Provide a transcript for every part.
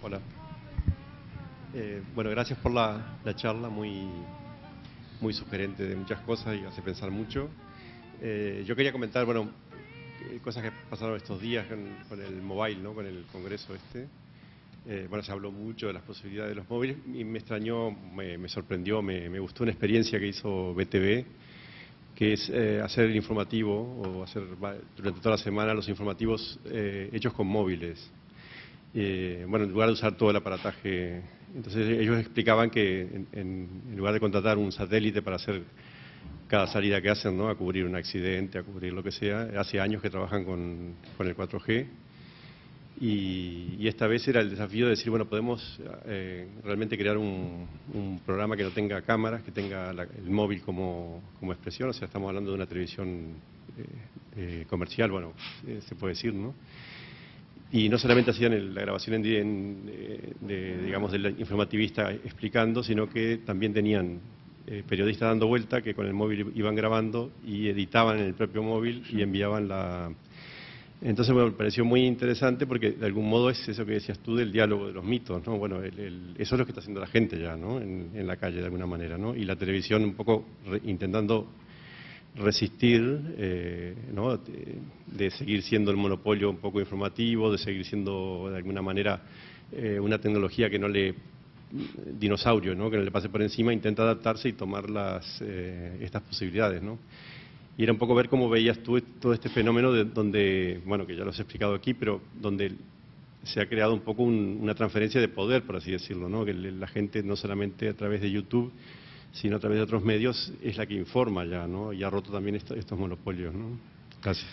Hola. Eh, bueno, gracias por la, charla, muy, muy sugerente de muchas cosas y hace pensar mucho. Eh, yo quería comentar, bueno, eh, cosas que pasaron estos días con, el mobile, ¿no? con el congreso este. bueno, se habló mucho de las posibilidades de los móviles y me extrañó, me, sorprendió, me, gustó una experiencia que hizo BTV, que es hacer el informativo o hacer durante toda la semana los informativos hechos con móviles. Bueno, en lugar de usar todo el aparataje entonces ellos explicaban que en, lugar de contratar un satélite para hacer cada salida que hacen, ¿no? a cubrir un accidente, a cubrir lo que sea, hace años que trabajan con, el 4G. Y, esta vez era el desafío de decir, bueno, podemos eh, realmente crear un, programa que no tenga cámaras, que tenga el móvil como, expresión, o sea, estamos hablando de una televisión eh, eh, comercial, bueno, se puede decir, ¿no? Y no solamente hacían la grabación en, eh, de, digamos, del informativista explicando, sino que también tenían eh, periodistas dando vuelta que con el móvil iban grabando y editaban en el propio móvil y enviaban la... Entonces me pareció muy interesante porque de algún modo es eso que decías tú del diálogo de los mitos, ¿no? Bueno, eso es lo que está haciendo la gente ya, ¿no? En, en, la calle de alguna manera, ¿no? Y la televisión un poco intentando resistir, eh, ¿no? de, seguir siendo el monopolio un poco informativo, de seguir siendo de alguna manera eh, una tecnología que no le dinosaurio, ¿no? que no le pase por encima, intenta adaptarse y tomar las, eh, estas posibilidades. ¿no? Y era un poco ver cómo veías tú todo este fenómeno de, donde, bueno, que ya lo has explicado aquí, pero donde se ha creado un poco una transferencia de poder, por así decirlo, ¿no? que la gente no solamente a través de YouTube sino a través de otros medios, es la que informa ya, ¿no? Y ha roto también estos monopolios, ¿no? Gracias.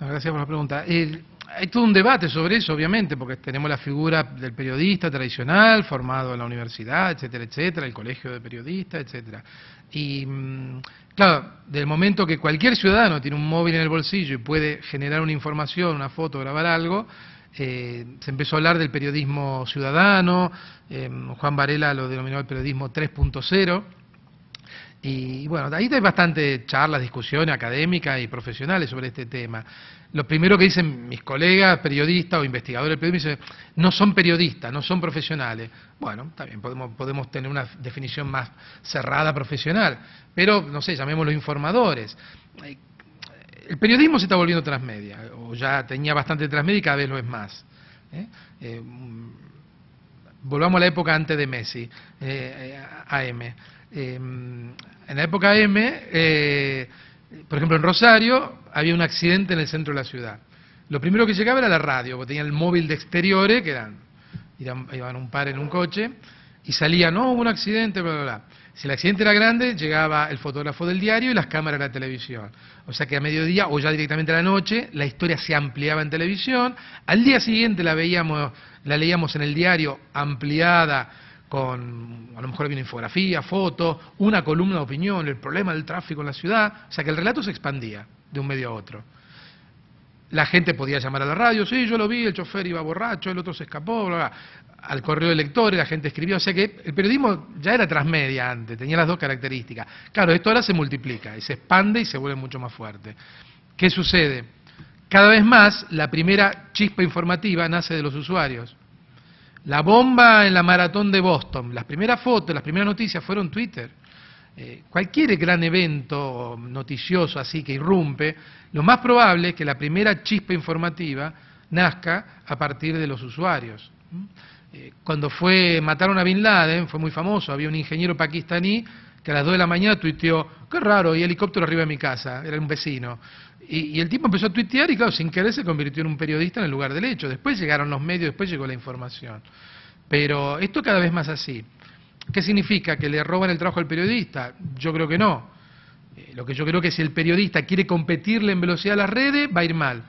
gracias por la pregunta. hay todo un debate sobre eso, obviamente, porque tenemos la figura del periodista tradicional, formado en la universidad, etcétera, etcétera, el colegio de periodistas, etcétera. Y, mm, claro, del momento que cualquier ciudadano tiene un móvil en el bolsillo y puede generar una información, una foto, grabar algo, eh, se empezó a hablar del periodismo ciudadano, eh, Juan Varela lo denominó el periodismo 3.0, y bueno, ahí hay bastante charlas, discusiones académicas y profesionales sobre este tema. Lo primero que dicen mis colegas periodistas o investigadores del periodismo dicen, no son periodistas, no son profesionales. Bueno, también podemos, podemos tener una definición más cerrada profesional, pero no sé, llamémoslo informadores. El periodismo se está volviendo transmedia, o ya tenía bastante transmedia y cada vez lo es más. ¿eh? Eh, volvamos a la época antes de Messi, eh, AM. Em, en la época M, eh, por ejemplo en Rosario, había un accidente en el centro de la ciudad. Lo primero que llegaba era la radio, porque tenía el móvil de exteriores, que eran, iban un par en un coche, y salía, no, hubo un accidente, bla, bla, bla. Si el accidente era grande, llegaba el fotógrafo del diario y las cámaras de la televisión. O sea que a mediodía o ya directamente a la noche, la historia se ampliaba en televisión. Al día siguiente la veíamos, la leíamos en el diario ampliada con a lo mejor había una infografía, fotos, una columna de opinión, el problema del tráfico en la ciudad, o sea que el relato se expandía de un medio a otro. La gente podía llamar a la radio, sí, yo lo vi, el chofer iba borracho, el otro se escapó, bla, bla. al correo de lectores la gente escribía, o sea que el periodismo ya era transmedia antes, tenía las dos características. Claro, esto ahora se multiplica y se expande y se vuelve mucho más fuerte. ¿Qué sucede? Cada vez más la primera chispa informativa nace de los usuarios. La bomba en la maratón de Boston, las primeras fotos, las primeras noticias fueron Twitter. Eh, cualquier gran evento noticioso así que irrumpe, lo más probable es que la primera chispa informativa nazca a partir de los usuarios. Eh, cuando fue mataron a Bin Laden, fue muy famoso, había un ingeniero pakistaní que a las 2 de la mañana tuiteó, qué raro, y helicóptero arriba de mi casa, era un vecino. Y, el tipo empezó a tuitear y claro, sin querer se convirtió en un periodista en el lugar del hecho. Después llegaron los medios, después llegó la información. Pero esto cada vez más así. ¿Qué significa? ¿Que le roban el trabajo al periodista? Yo creo que no. Eh, lo que yo creo que si el periodista quiere competirle en velocidad a las redes, va a ir mal.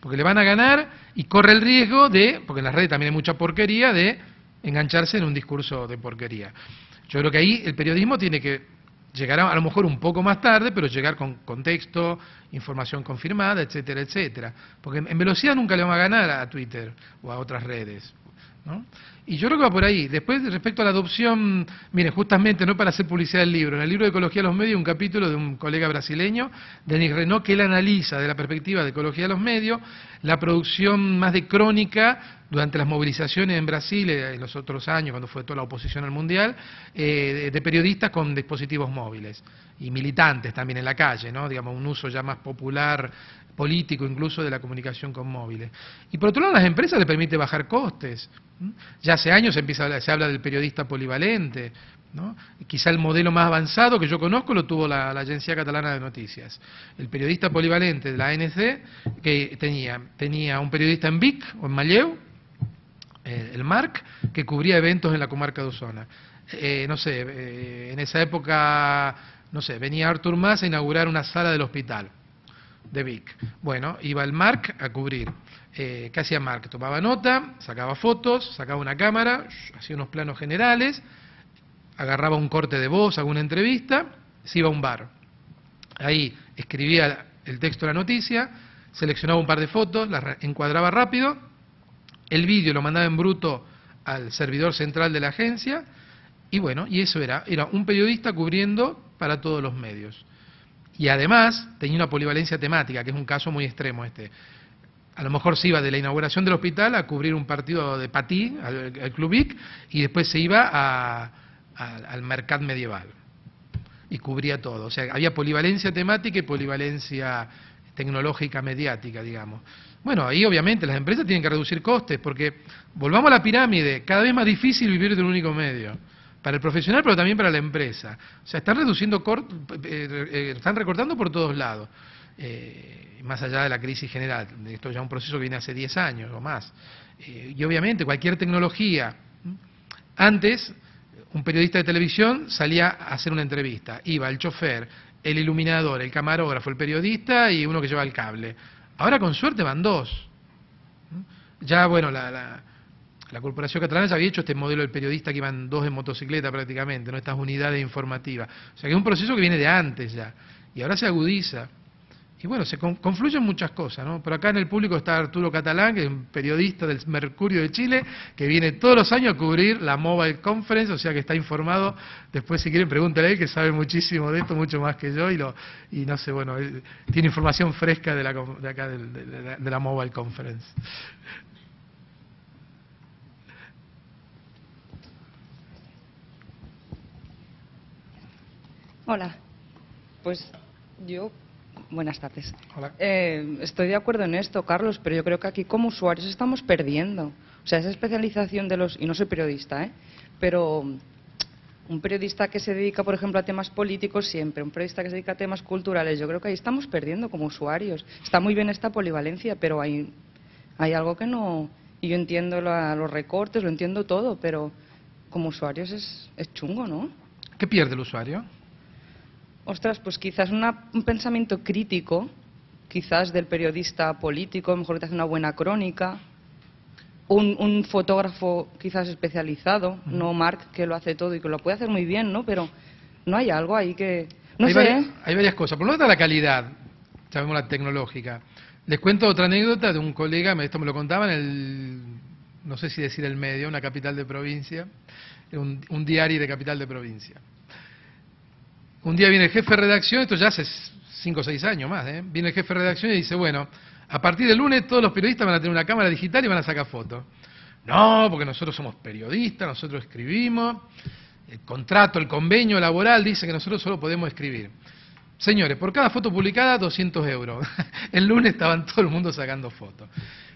Porque le van a ganar y corre el riesgo de, porque en las redes también hay mucha porquería, de engancharse en un discurso de porquería. Yo creo que ahí el periodismo tiene que Llegará a lo mejor un poco más tarde, pero llegar con contexto, información confirmada, etcétera, etcétera. Porque en velocidad nunca le vamos a ganar a Twitter o a otras redes. Y yo creo que va por ahí. Después, respecto a la adopción, mire, justamente, no para hacer publicidad del libro, en el libro de Ecología de los Medios, un capítulo de un colega brasileño, Denis Renault, que él analiza de la perspectiva de Ecología de los Medios la producción más de crónica durante las movilizaciones en Brasil, eh, en los otros años, cuando fue toda la oposición al Mundial, eh, de periodistas con dispositivos móviles y militantes también en la calle, ¿no? digamos, un uso ya más popular, político incluso, de la comunicación con móviles. Y por otro lado, las empresas les permite bajar costes. Ya hace años se, empieza, se habla del periodista polivalente, ¿no? Quizá el modelo más avanzado que yo conozco lo tuvo la, Agencia Catalana de Noticias. El periodista polivalente de la ANC, que tenía, tenía un periodista en Vic o en Malleu, eh, el MARC, que cubría eventos en la comarca de Osona. Eh, no sé, eh, en esa época, no sé, venía Artur Mas a inaugurar una sala del hospital de Vic. Bueno, iba el Marc a cubrir. ¿Qué hacía Marc? Tomaba nota, sacaba fotos, sacaba una cámara, hacía unos planos generales, agarraba un corte de voz, alguna entrevista, se iba a un bar. Ahí escribía el texto de la noticia, seleccionaba un par de fotos, las encuadraba rápido, el vídeo lo mandaba en bruto al servidor central de la agencia y bueno, y eso era, era un periodista cubriendo para todos los medios. Y además tenía una polivalencia temática, que es un caso muy extremo este. A lo mejor se iba de la inauguración del hospital a cubrir un partido de patí, al, al Club y después se iba a, al, mercado medieval y cubría todo. O sea, había polivalencia temática y polivalencia tecnológica mediática, digamos. Bueno, ahí obviamente las empresas tienen que reducir costes, porque volvamos a la pirámide, cada vez más difícil vivir de un único medio, para el profesional, pero también para la empresa. O sea, están reduciendo, eh, eh, están recortando por todos lados, eh, más allá de la crisis general. Esto ya es un proceso que viene hace 10 años o más. y obviamente cualquier tecnología, antes un periodista de televisión salía a hacer una entrevista. Iba el chofer, el iluminador, el camarógrafo, el periodista y uno que lleva el cable. Ahora con suerte van dos. Ya, bueno, la, la, Corporación Catalana ya había hecho este modelo del periodista que iban dos en motocicleta prácticamente, ¿no? estas unidades informativas. O sea que es un proceso que viene de antes ya. Y ahora se agudiza. Y bueno, se confluyen muchas cosas, ¿no? Por acá en el público está Arturo Catalán, que es un periodista del Mercurio de Chile, que viene todos los años a cubrir la Mobile Conference, o sea que está informado. Después, si quieren, pregúntale a él, que sabe muchísimo de esto, mucho más que yo, y, lo, y no sé, bueno, tiene información fresca la, de acá, de la Mobile Conference. Hola, pues yo Buenas tardes. Eh, estoy de acuerdo en esto, Carlos, pero yo creo que aquí como usuarios estamos perdiendo. O sea, esa especialización de los... Y no soy periodista, ¿eh? Pero un periodista que se dedica, por ejemplo, a temas políticos siempre, un periodista que se dedica a temas culturales, yo creo que ahí estamos perdiendo como usuarios. Está muy bien esta polivalencia, pero hay, hay algo que no... Y yo entiendo los recortes, lo entiendo todo, pero como usuarios es, es chungo, ¿no? ¿Qué pierde el usuario? Ostras, pues quizás un pensamiento crítico, quizás del periodista político, a lo mejor que hace una buena crónica, un, fotógrafo quizás especializado, no Mark, que lo hace todo y que lo puede hacer muy bien, ¿no? Pero no hay algo ahí que... No hay, sé. Varias, hay varias cosas. Por un lado la calidad, sabemos la tecnológica. Les cuento otra anécdota de un colega, esto me lo contaba en el, no sé si decir el medio, una capital de provincia, un, un diario de capital de provincia. Un día viene el jefe de redacción, esto ya hace cinco o seis años más, ¿eh? viene el jefe de redacción y dice, bueno, a partir del lunes todos los periodistas van a tener una cámara digital y van a sacar fotos. No, porque nosotros somos periodistas, nosotros escribimos, el contrato, el convenio laboral dice que nosotros solo podemos escribir. Señores, por cada foto publicada, 200 euros. El lunes estaban todo el mundo sacando fotos.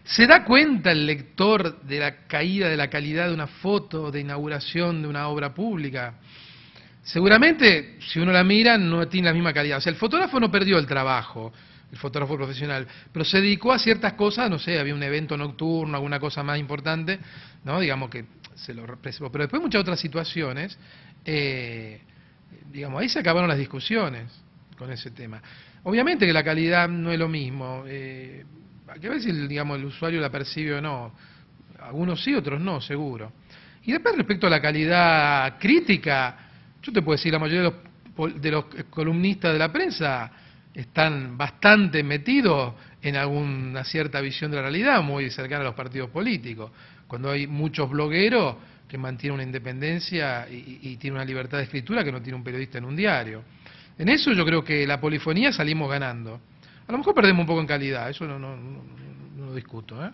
¿Se da cuenta el lector de la caída de la calidad de una foto de inauguración de una obra pública? Seguramente, si uno la mira, no tiene la misma calidad. O sea, el fotógrafo no perdió el trabajo, el fotógrafo profesional, pero se dedicó a ciertas cosas, no sé, había un evento nocturno, alguna cosa más importante, ¿no? Digamos que se lo represó. Pero después muchas otras situaciones, eh, digamos, ahí se acabaron las discusiones con ese tema. Obviamente que la calidad no es lo mismo. Eh, hay que ver si digamos, el usuario la percibe o no. Algunos sí, otros no, seguro. Y después respecto a la calidad crítica, yo te puedo decir, la mayoría de los, columnistas de la prensa están bastante metidos en alguna cierta visión de la realidad, muy cercana a los partidos políticos. Cuando hay muchos blogueros que mantienen una independencia y, tienen una libertad de escritura que no tiene un periodista en un diario. En eso yo creo que la polifonía salimos ganando. A lo mejor perdemos un poco en calidad, eso no, lo discuto. ¿eh?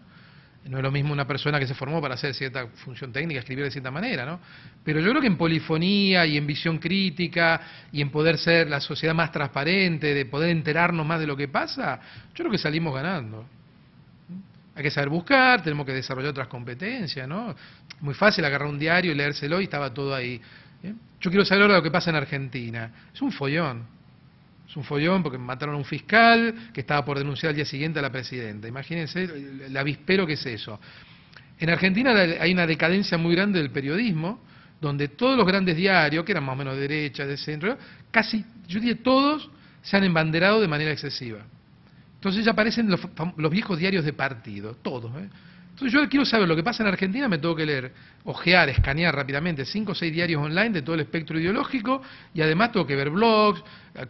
No es lo mismo una persona que se formó para hacer cierta función técnica, escribir de cierta manera, ¿no? Pero yo creo que en polifonía y en visión crítica y en poder ser la sociedad más transparente, de poder enterarnos más de lo que pasa, yo creo que salimos ganando. Hay que saber buscar, tenemos que desarrollar otras competencias, ¿no? Muy fácil agarrar un diario y leérselo y estaba todo ahí. ¿eh? Yo quiero saber ahora lo que pasa en Argentina. Es un follón. Es un follón porque mataron a un fiscal que estaba por denunciar al día siguiente a la presidenta. Imagínense el avispero que es eso. En Argentina hay una decadencia muy grande del periodismo, donde todos los grandes diarios, que eran más o menos de derecha, de centro, casi, yo diría todos, se han embanderado de manera excesiva. Entonces ya aparecen los, los viejos diarios de partido, todos. ¿eh? Entonces yo quiero saber lo que pasa en Argentina, me tengo que leer, ojear, escanear rápidamente cinco o seis diarios online de todo el espectro ideológico y además tengo que ver blogs,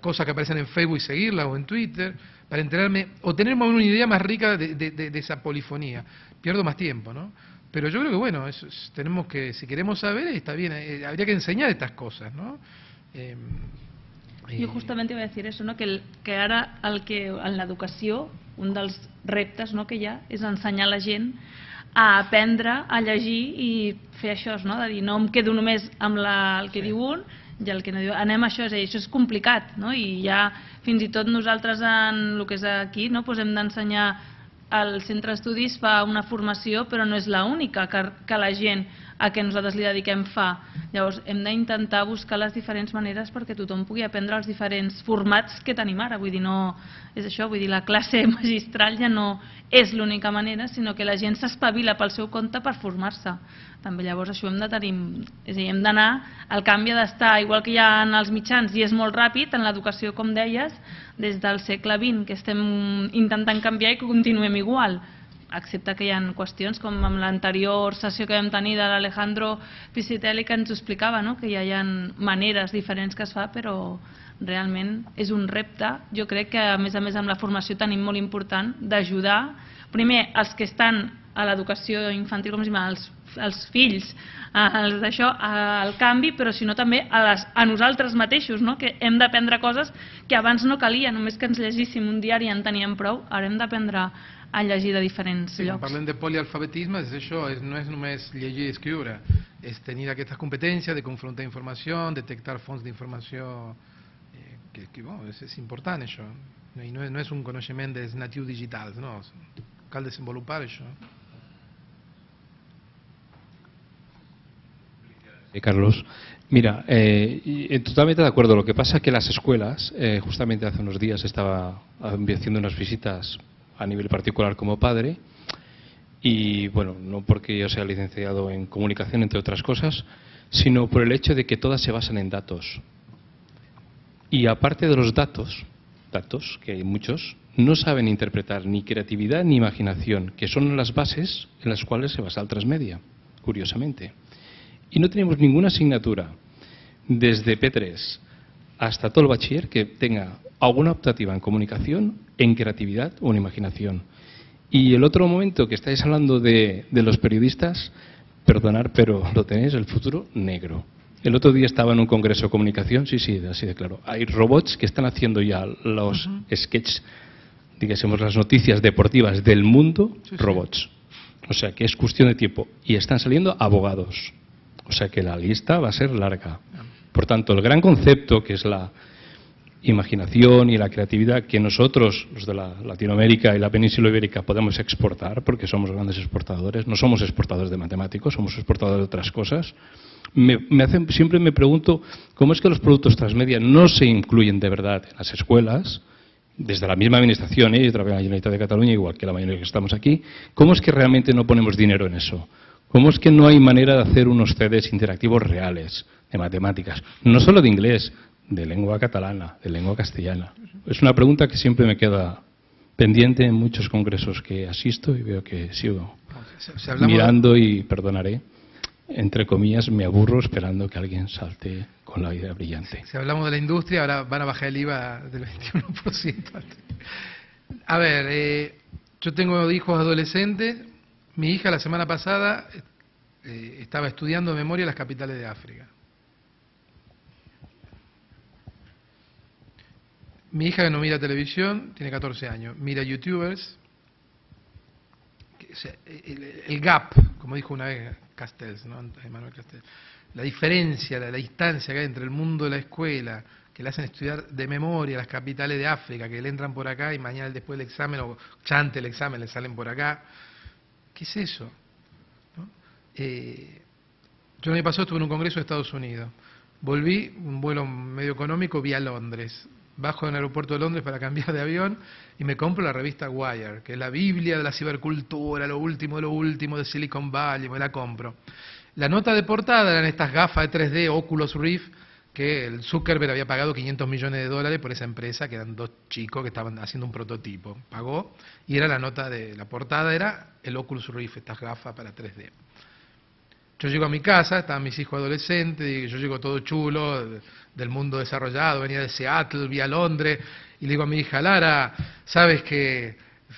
cosas que aparecen en Facebook y seguirlas o en Twitter para enterarme o tener una idea más rica de, esa polifonía. Pierdo más tiempo, ¿no? Pero yo creo que bueno, tenemos que, si queremos saber, está bien, eh, habría que enseñar estas cosas, ¿no? Eh, jo justament iba a dir això, no? que, el, que ara el que, en l'educació un dels reptes no, que hi ha és ensenyar la gent a aprendre a llegir i fer això, no? de dir no em quedo només amb la, el que sí. diu un i el que no diu, anem a això, és a dir, això és complicat no? i ja fins i tot nosaltres en el que és aquí no? pues hem d'ensenyar el centre d'estudis fa una formació però no és l'única que, que la gent a què nosaltres li dediquem fa. Llavors, hem d'intentar buscar les diferents maneres perquè tothom pugui aprendre els diferents formats que tenim ara. Vull dir, no és això, vull dir, la classe magistral ja no és l'única manera, sinó que la gent s'espavila pel seu compte per formar-se. També llavors això hem de tenir, és a dir, hem d'anar, el canvi d'estar, igual que hi ha en els mitjans i és molt ràpid, en l'educació, com deies, des del segle XX, que estem intentant canviar i que continuem igual excepte que hi ha qüestions com amb l'anterior sessió que vam tenir de l'Alejandro Piscitelli que ens explicava no? que ja hi ha maneres diferents que es fa però realment és un repte jo crec que a més a més amb la formació tenim molt important d'ajudar primer els que estan a l'educació infantil com es diu, els, els fills els d'això, al canvi però sinó també a, les, a nosaltres mateixos no? que hem d'aprendre coses que abans no calia, només que ens llegíssim un diari i en teníem prou, ara hem d'aprendre a llegir de diferents sí, llocs. Quan parlem de polialfabetisme, és això, és, no és només llegir i escriure, és tenir aquestes competències de confrontar informació, detectar fonts d'informació, eh, que, que bon, és, és important això, i no és, no és un coneixement dels natius digitals, no, cal desenvolupar això. Eh, Carlos, Mira, eh, totalmente de acuerdo. Lo que pasa es que las escuelas, eh, justamente hace unos días estaba haciendo unas visitas a nivel particular como padre y bueno, no porque yo sea licenciado en comunicación entre otras cosas, sino por el hecho de que todas se basan en datos. Y aparte de los datos, datos, que hay muchos, no saben interpretar ni creatividad ni imaginación, que son las bases en las cuales se basa el transmedia, curiosamente. Y no tenemos ninguna asignatura, desde P3 hasta todo el bachiller, que tenga alguna optativa en comunicación, en creatividad o en imaginación. Y el otro momento que estáis hablando de, los periodistas, perdonar, pero lo tenéis el futuro negro. El otro día estaba en un congreso de comunicación, sí, sí, así de claro. Hay robots que están haciendo ya los sketches, digamos, las noticias deportivas del mundo, robots. O sea que es cuestión de tiempo. Y están saliendo abogados. O sea que la lista va a ser larga. Por tanto, el gran concepto que es la, imaginación y la creatividad que nosotros, los de la Latinoamérica y la península ibérica, podemos exportar, porque somos grandes exportadores, no somos exportadores de matemáticos, somos exportadores de otras cosas. Me, siempre me pregunto cómo es que los productos transmedia no se incluyen de verdad en las escuelas, desde la misma administración, ¿eh? yo en la Generalitat de Cataluña, igual que la mayoría que estamos aquí, ¿cómo es que realmente no ponemos dinero en eso? ¿Cómo es que no hay manera de hacer unos CDs interactivos reales de matemáticas? No solo de inglés, de lengua catalana, de lengua castellana. Es una pregunta que siempre me queda pendiente en muchos congresos que asisto y veo que sigo mirando y perdonaré, entre comillas, me aburro esperando que alguien salte con la idea brillante. Si hablamos de la industria, ahora van a bajar el IVA del 21%. A ver, eh, yo tengo hijos adolescentes. Mi hija la semana pasada eh, estaba estudiando memoria las capitales de África. Mi hija que no mira televisión, tiene 14 años, mira youtubers, el, gap, como dijo una vez Castells, ¿no? Castells, la diferencia, la, distancia que hay entre el mundo de la escuela, que le hacen estudiar de memoria las capitales de África, que le entran por acá y mañana después del examen o chante el examen le salen por acá. ¿Qué es eso? Eh, yo el año pasado estuve en un congreso de Estados Unidos. Volví, un vuelo medio económico, vía Londres. Bajo en el aeropuerto de Londres para cambiar de avión y me compro la revista Wire, que es la Biblia de la cibercultura, lo último de lo último de Silicon Valley, me la compro. La nota de portada eran estas gafas de 3D Oculus Rift que el Zuckerberg había pagado 500 millones de dólares por esa empresa, que eran dos chicos que estaban haciendo un prototipo. Pagó y era la nota de la portada, era el Oculus Rift, estas gafas para 3D. Yo llego a mi casa, estaban mis hijos adolescentes, y yo llego todo chulo, del mundo desarrollado, venía de Seattle, vía Londres, y le digo a mi hija, Lara, ¿sabes que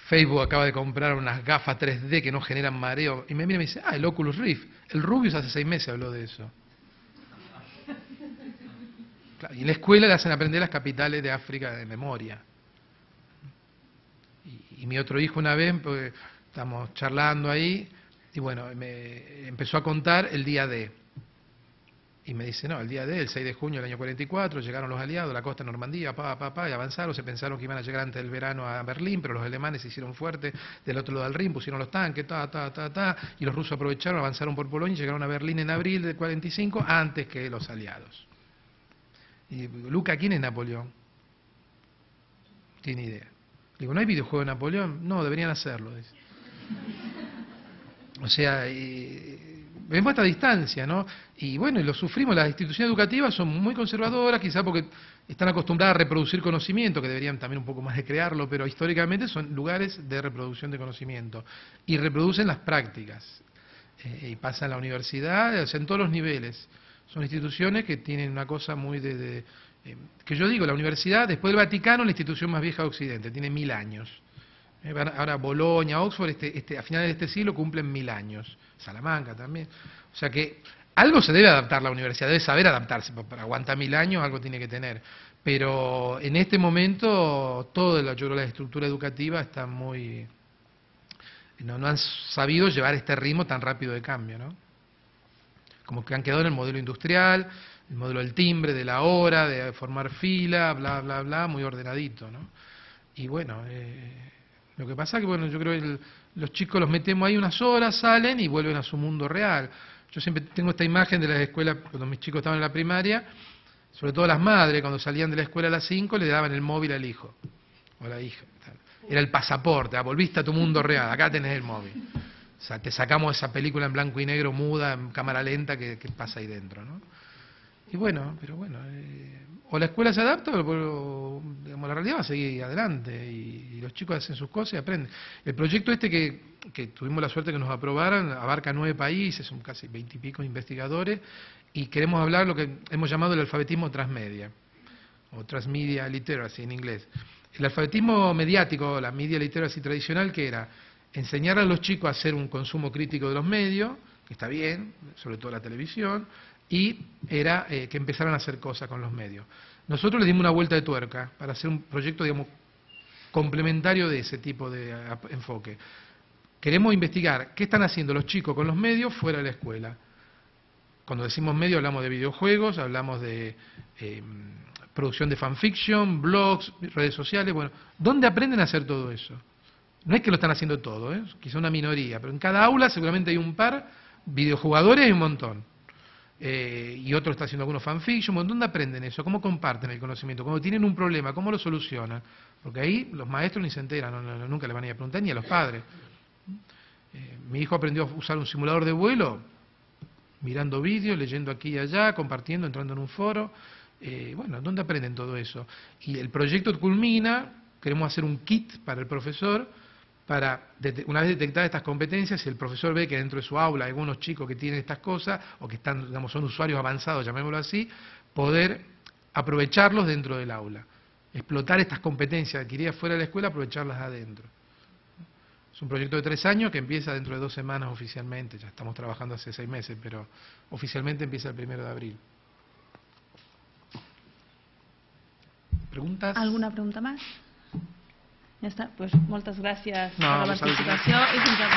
Facebook acaba de comprar unas gafas 3D que no generan mareo? Y me mira y me dice, ah, el Oculus Rift. El Rubius hace seis meses habló de eso y en la escuela le hacen aprender las capitales de África de memoria. Y, mi otro hijo una vez, pues, estamos charlando ahí, y bueno, me empezó a contar el día D. Y me dice, no, el día D, el 6 de junio del año 44, llegaron los aliados la costa de Normandía, pa, pa, pa, y avanzaron, se pensaron que iban a llegar antes del verano a Berlín, pero los alemanes se hicieron fuertes del otro lado del Rin, pusieron los tanques, ta, ta, ta, ta, y los rusos aprovecharon, avanzaron por Polonia y llegaron a Berlín en abril del 45, antes que los aliados. Y Luca, ¿quién es Napoleón? Tiene idea. Digo, ¿no hay videojuego de Napoleón? No, deberían hacerlo. O sea, vemos esta distancia, ¿no? Y bueno, y lo sufrimos. Las instituciones educativas son muy conservadoras, quizás porque están acostumbradas a reproducir conocimiento, que deberían también un poco más de crearlo, pero históricamente son lugares de reproducción de conocimiento. Y reproducen las prácticas. Eh, y pasa en la universidad, o en todos los niveles. Son instituciones que tienen una cosa muy de... Eh, que yo digo, la universidad, después del Vaticano, la institución más vieja de Occidente, tiene mil años. Eh, ahora Bolonia, Oxford, este, este, a finales de este siglo cumplen mil años. Salamanca también. O sea que algo se debe adaptar la universidad, debe saber adaptarse. Para aguantar mil años algo tiene que tener. Pero en este momento, toda la, la estructura educativa está muy... No, no han sabido llevar este ritmo tan rápido de cambio, ¿no? como que han quedado en el modelo industrial, el modelo del timbre, de la hora, de formar fila, bla, bla, bla, muy ordenadito, ¿no? Y bueno, eh, lo que pasa es que, bueno, yo creo que los chicos los metemos ahí unas horas, salen y vuelven a su mundo real. Yo siempre tengo esta imagen de las escuelas, cuando mis chicos estaban en la primaria, sobre todo las madres, cuando salían de la escuela a las 5, le daban el móvil al hijo o a la hija. Era el pasaporte, ah, volviste a tu mundo real, acá tenés el móvil. O sea, te sacamos esa película en blanco y negro, muda, en cámara lenta, que, pasa ahí dentro, ¿no? Y bueno, pero bueno, eh, o la escuela se adapta o, digamos, la realidad va a seguir adelante y, los chicos hacen sus cosas y aprenden. El proyecto este que, que tuvimos la suerte que nos aprobaran abarca nueve países, son casi veintipico investigadores y queremos hablar lo que hemos llamado el alfabetismo transmedia o transmedia literacy en inglés. El alfabetismo mediático, la media literacy tradicional, que era enseñar a los chicos a hacer un consumo crítico de los medios, que está bien, sobre todo la televisión, y era eh, que empezaran a hacer cosas con los medios. Nosotros les dimos una vuelta de tuerca para hacer un proyecto, digamos, complementario de ese tipo de enfoque. Queremos investigar qué están haciendo los chicos con los medios fuera de la escuela. Cuando decimos medios hablamos de videojuegos, hablamos de eh, producción de fanfiction, blogs, redes sociales. Bueno, ¿dónde aprenden a hacer todo eso? No es que lo están haciendo todo, ¿eh? quizá una minoría, pero en cada aula seguramente hay un par, videojugadores y un montón. Eh, y otro está haciendo algunos fanfiction, ¿dónde aprenden eso? ¿Cómo comparten el conocimiento? Cuando tienen un problema, ¿cómo lo solucionan? Porque ahí los maestros ni se enteran, nunca le van a ir a preguntar, ni a los padres. Eh, mi hijo aprendió a usar un simulador de vuelo, mirando vídeos, leyendo aquí y allá, compartiendo, entrando en un foro. Eh, bueno, ¿dónde aprenden todo eso? Y el proyecto culmina, queremos hacer un kit para el profesor, para, una vez detectadas estas competencias, si el profesor ve que dentro de su aula hay algunos chicos que tienen estas cosas, o que están, digamos, son usuarios avanzados, llamémoslo así, poder aprovecharlos dentro del aula. Explotar estas competencias adquiridas fuera de la escuela, aprovecharlas adentro. Es un proyecto de tres años que empieza dentro de dos semanas oficialmente, ya estamos trabajando hace seis meses, pero oficialmente empieza el primero de abril. ¿Preguntas? ¿Alguna pregunta más? Ja està, doncs moltes gràcies no, per la participació i fins a